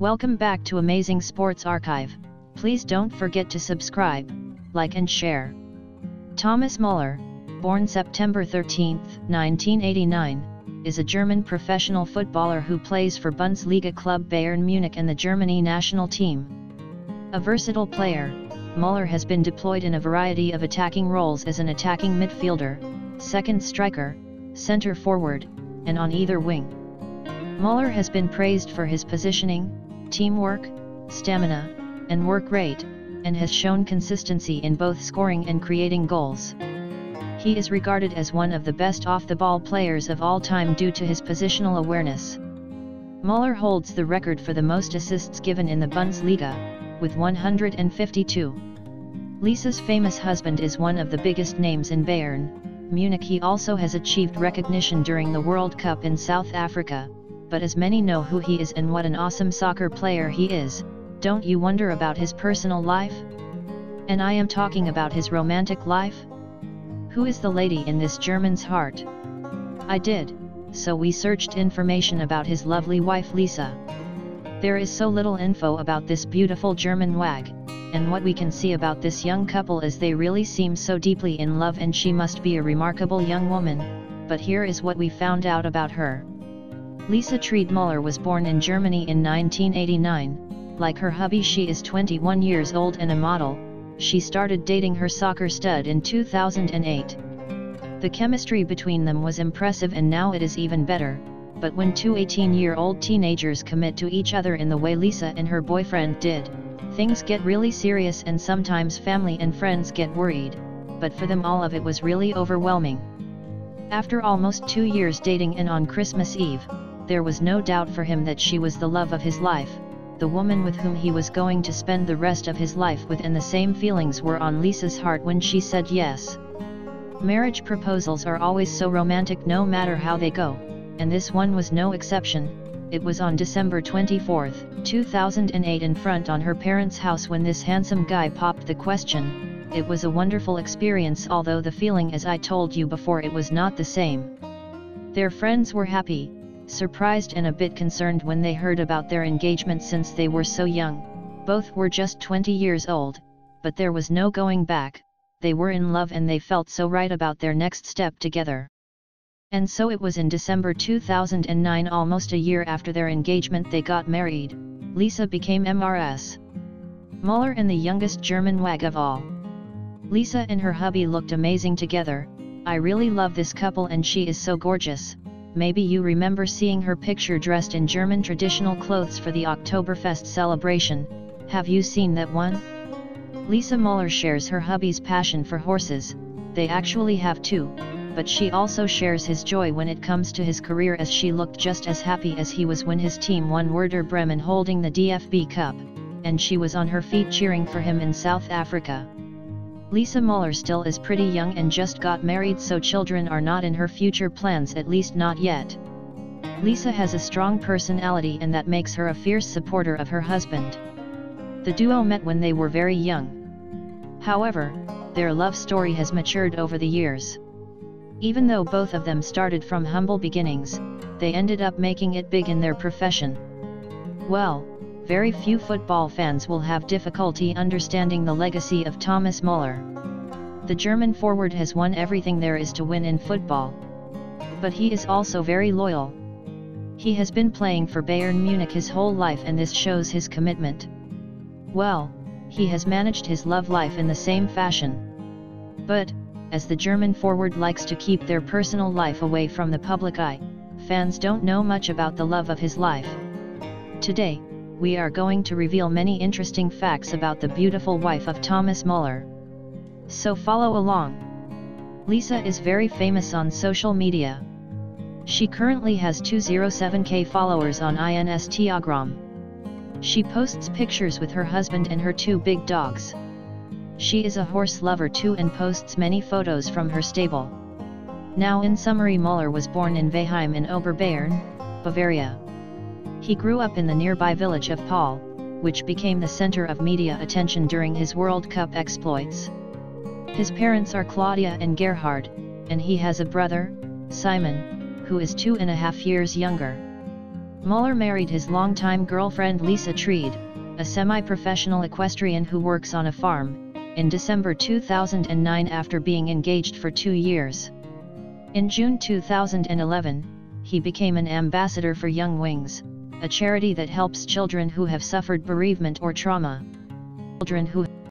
Welcome back to Amazing Sports Archive. Please don't forget to subscribe, like and share. Thomas Muller, born September 13, 1989, is a German professional footballer who plays for Bundesliga club Bayern Munich and the Germany national team. A versatile player, Muller has been deployed in a variety of attacking roles as an attacking midfielder, second striker, center forward, and on either wing. Muller has been praised for his positioning, teamwork, stamina, and work rate, and has shown consistency in both scoring and creating goals. He is regarded as one of the best off-the-ball players of all time due to his positional awareness. Muller holds the record for the most assists given in the Bundesliga, with 152. Lisa's famous husband is one of the biggest names in Bayern, Munich he also has achieved recognition during the World Cup in South Africa, but as many know who he is and what an awesome soccer player he is, don't you wonder about his personal life? And I am talking about his romantic life? Who is the lady in this German's heart? I did, so we searched information about his lovely wife Lisa. There is so little info about this beautiful German wag, and what we can see about this young couple is they really seem so deeply in love and she must be a remarkable young woman, but here is what we found out about her. Lisa Trede Muller was born in Germany in 1989, like her hubby she is 21 years old and a model, she started dating her soccer stud in 2008. The chemistry between them was impressive and now it is even better, but when two 18-year-old teenagers commit to each other in the way Lisa and her boyfriend did, things get really serious and sometimes family and friends get worried, but for them all of it was really overwhelming. After almost two years dating and on Christmas Eve, there was no doubt for him that she was the love of his life, the woman with whom he was going to spend the rest of his life with and the same feelings were on Lisa's heart when she said yes. Marriage proposals are always so romantic no matter how they go, and this one was no exception, it was on December 24, 2008 in front on her parents' house when this handsome guy popped the question, it was a wonderful experience although the feeling as I told you before it was not the same. Their friends were happy, surprised and a bit concerned when they heard about their engagement since they were so young, both were just 20 years old, but there was no going back, they were in love and they felt so right about their next step together. And so it was in December 2009 almost a year after their engagement they got married, Lisa became MRS. Muller and the youngest German wag of all. Lisa and her hubby looked amazing together, I really love this couple and she is so gorgeous, maybe you remember seeing her picture dressed in German traditional clothes for the Oktoberfest celebration, have you seen that one? Lisa Muller shares her hubby's passion for horses, they actually have two, but she also shares his joy when it comes to his career as she looked just as happy as he was when his team won Werder Bremen holding the DFB Cup, and she was on her feet cheering for him in South Africa. Lisa Muller still is pretty young and just got married so children are not in her future plans at least not yet. Lisa has a strong personality and that makes her a fierce supporter of her husband. The duo met when they were very young. However, their love story has matured over the years. Even though both of them started from humble beginnings, they ended up making it big in their profession. Well, very few football fans will have difficulty understanding the legacy of Thomas Muller. The German forward has won everything there is to win in football. But he is also very loyal. He has been playing for Bayern Munich his whole life and this shows his commitment. Well, he has managed his love life in the same fashion. But, as the German forward likes to keep their personal life away from the public eye, fans don't know much about the love of his life. Today, we are going to reveal many interesting facts about the beautiful wife of Thomas Muller. So follow along. Lisa is very famous on social media. She currently has 207k followers on Instagram. She posts pictures with her husband and her two big dogs. She is a horse lover too and posts many photos from her stable. Now in summary Muller was born in Weilheim in Oberbayern, Bavaria. He grew up in the nearby village of Pähl, which became the center of media attention during his World Cup exploits. His parents are Claudia and Gerhard, and he has a brother, Simon, who is two and a half years younger. Muller married his longtime girlfriend Lisa Trede, a semi-professional equestrian who works on a farm, in December 2009 after being engaged for two years. In June 2011, he became an ambassador for Young Wings, a charity that helps children who have suffered bereavement or trauma. Children who